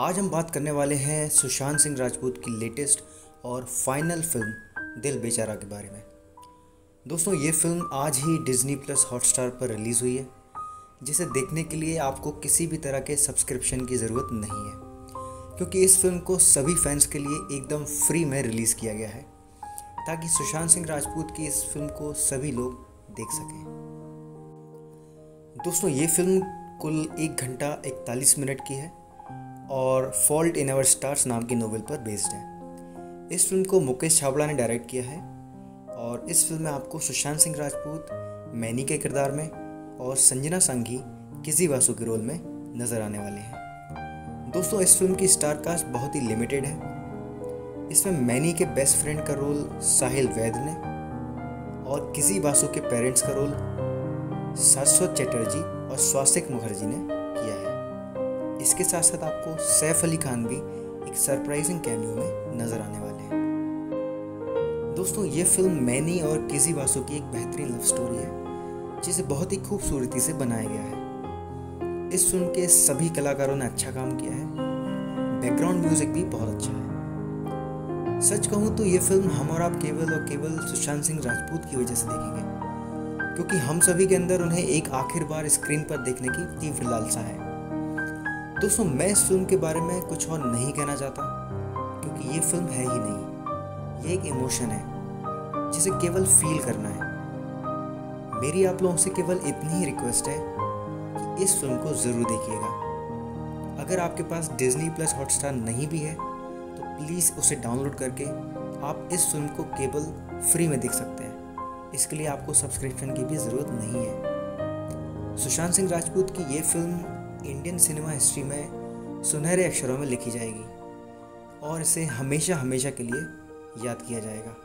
आज हम बात करने वाले हैं सुशांत सिंह राजपूत की लेटेस्ट और फाइनल फ़िल्म, दिल बेचारा के बारे में। दोस्तों, ये फ़िल्म आज ही डिज्नी प्लस हॉटस्टार पर रिलीज़ हुई है, जिसे देखने के लिए आपको किसी भी तरह के सब्सक्रिप्शन की ज़रूरत नहीं है, क्योंकि इस फ़िल्म को सभी फैंस के लिए एकदम फ्री में रिलीज़ किया गया है, ताकि सुशांत सिंह राजपूत की इस फ़िल्म को सभी लोग देख सकें। दोस्तों, ये फ़िल्म कुल एक घंटा इकतालीस मिनट की है और फॉल्ट इन अवर स्टार्स नाम की नोवेल पर बेस्ड है। इस फ़िल्म को मुकेश छाबड़ा ने डायरेक्ट किया है और इस फ़िल्म में आपको सुशांत सिंह राजपूत, मैनी के किरदार में और संजना संघी किसी वासु के रोल में नज़र आने वाले हैं। दोस्तों, इस फ़िल्म की स्टार कास्ट बहुत ही लिमिटेड है। इसमें मैनी के बेस्ट फ्रेंड का रोल साहिल वैद ने और किसी वासु के पेरेंट्स का रोल शाश्वत चटर्जी और स्वास्तिक मुखर्जी ने इसके साथ साथ आपको सैफ अली खान भी एक सरप्राइजिंग कैमियो में नज़र आने वाले हैं। दोस्तों, ये फ़िल्म मैनी और किसी वासु की एक बेहतरीन लव स्टोरी है, जिसे बहुत ही खूबसूरती से बनाया गया है। इस फ़िल्म के सभी कलाकारों ने अच्छा काम किया है। बैकग्राउंड म्यूज़िक भी बहुत अच्छा है। सच कहूँ तो ये फ़िल्म हम और आप केवल और केवल सुशांत सिंह राजपूत की वजह से देखेंगे, क्योंकि हम सभी के अंदर उन्हें एक आखिर बार स्क्रीन पर देखने की तीव्र लालसा है। दोस्तों, मैं इस फ़िल्म के बारे में कुछ और नहीं कहना चाहता, क्योंकि ये फ़िल्म है ही नहीं। ये एक इमोशन है, जिसे केवल फील करना है। मेरी आप लोगों से केवल इतनी ही रिक्वेस्ट है कि इस फ़िल्म को ज़रूर देखिएगा। अगर आपके पास डिज्नी प्लस हॉटस्टार नहीं भी है तो प्लीज़ उसे डाउनलोड करके आप इस फ़िल्म को केवल फ्री में देख सकते हैं। इसके लिए आपको सब्सक्रिप्शन की भी ज़रूरत नहीं है। सुशांत सिंह राजपूत की ये फ़िल्म इंडियन सिनेमा हिस्ट्री में सुनहरे अक्षरों में लिखी जाएगी और इसे हमेशा हमेशा के लिए याद किया जाएगा।